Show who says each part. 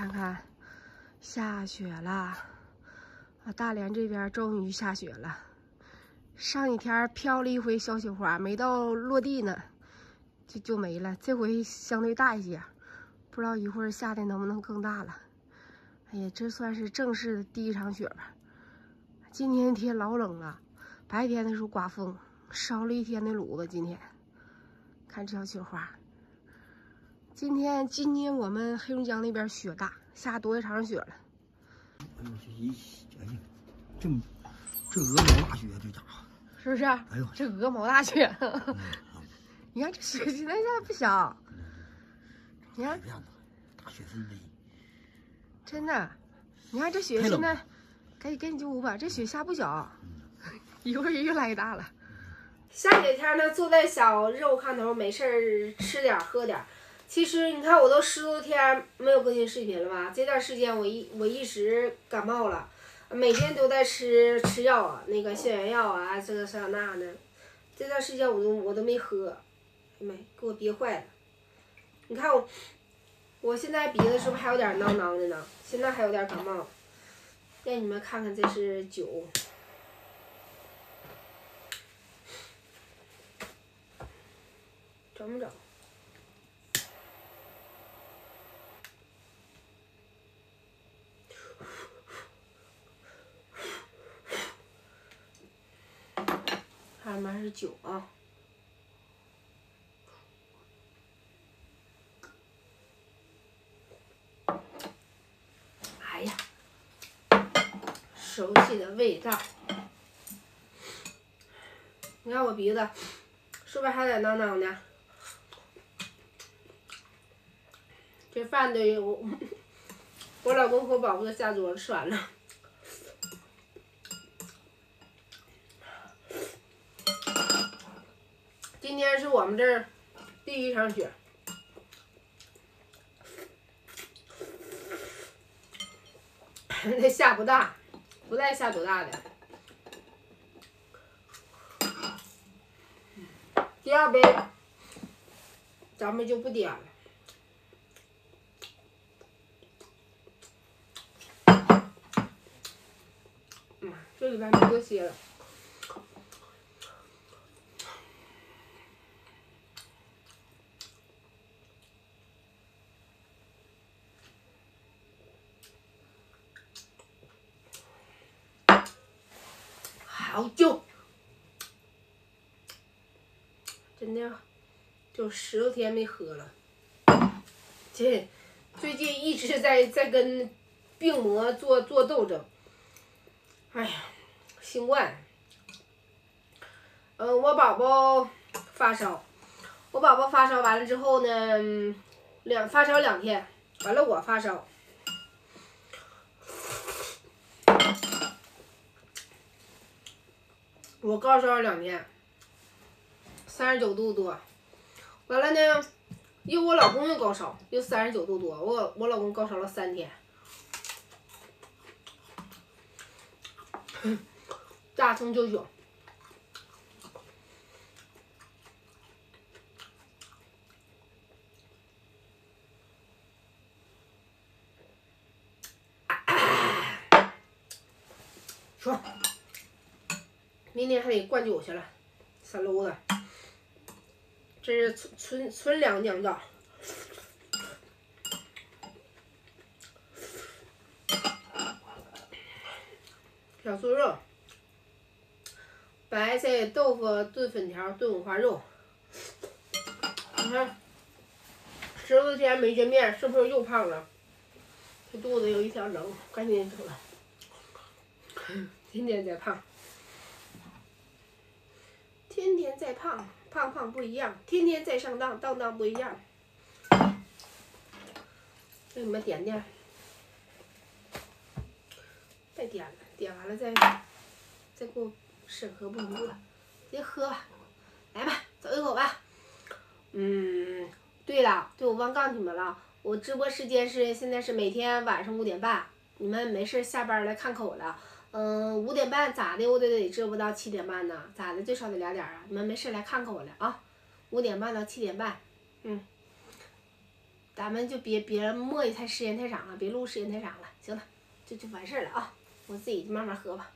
Speaker 1: 看看，下雪了，啊，大连这边终于下雪了。上一天飘了一回小雪花，没到落地呢，就就没了。这回相对大一些，不知道一会儿下的能不能更大了。哎呀，这算是正式的第一场雪吧。今天天老冷了，白天的时候刮风，烧了一天的炉子。今天看这小雪花。今天今天我们黑龙江那边雪大，下多一场雪了。
Speaker 2: 哎呦，这一哎呀，这这鹅毛大雪，这家伙。
Speaker 1: 是不是？哎呦，这鹅毛大雪！你看这雪现在下的不小。你看，
Speaker 2: 大雪纷飞。
Speaker 1: 真的，你看这雪现在，赶紧赶紧进屋吧，这雪下不小，一会儿越来越大了。下雪天呢，坐在小肉炕头，没事儿吃点喝点。其实你看，我都十多天没有更新视频了吧？这段时间我一我一直感冒了。每天都在吃吃药啊，那个消炎药啊，这个这那的。这段时间我都我都没喝，没给我憋坏了。你看我，我现在鼻子是不是还有点囔囔的呢？现在还有点感冒。让你们看看，这是酒，整上面是酒啊！哎呀，熟悉的味道！你看我鼻子是不是还在囔囔的？这饭都有，我老公和我宝宝都下桌吃完了。今天是我们这儿第一场雪，那下不大，不带下多大的。第二杯，咱们就不点了。嗯，这里边没多些了。好酒，真的，就十多天没喝了。这最近一直在在跟病魔做做斗争。哎呀，新冠，嗯，我宝宝发烧，我宝宝发烧完了之后呢，两发烧两天，完了我发烧。我高烧了两天，三十九度多，完了呢，又我老公又高烧，又三十九度多，我我老公高烧了三天，大葱舅舅，说。明天还得灌酒去了，三篓子。这是纯纯纯粮酿造，小酥肉，白菜豆腐炖粉条炖五花肉。你看，十多天没见面，是不是又胖了？这肚子有一条棱，赶紧整了。天天在胖。再胖，胖胖不一样；天天在上当，当当不一样。给你们点点，再点了，点完了再再给我审核不录了，直接喝吧，来吧，走一口吧。嗯，对了，对我忘告诉你们了，我直播时间是现在是每天晚上五点半，你们没事下班来看口了。嗯，五点半咋的？我得得直播到七点半呢，咋的？最少得俩点啊！你们没事来看看我来啊！五点半到七点半，嗯，咱们就别别磨叽太时间太长了，别录时间太长了。行了，就就完事儿了啊，我自己慢慢喝吧。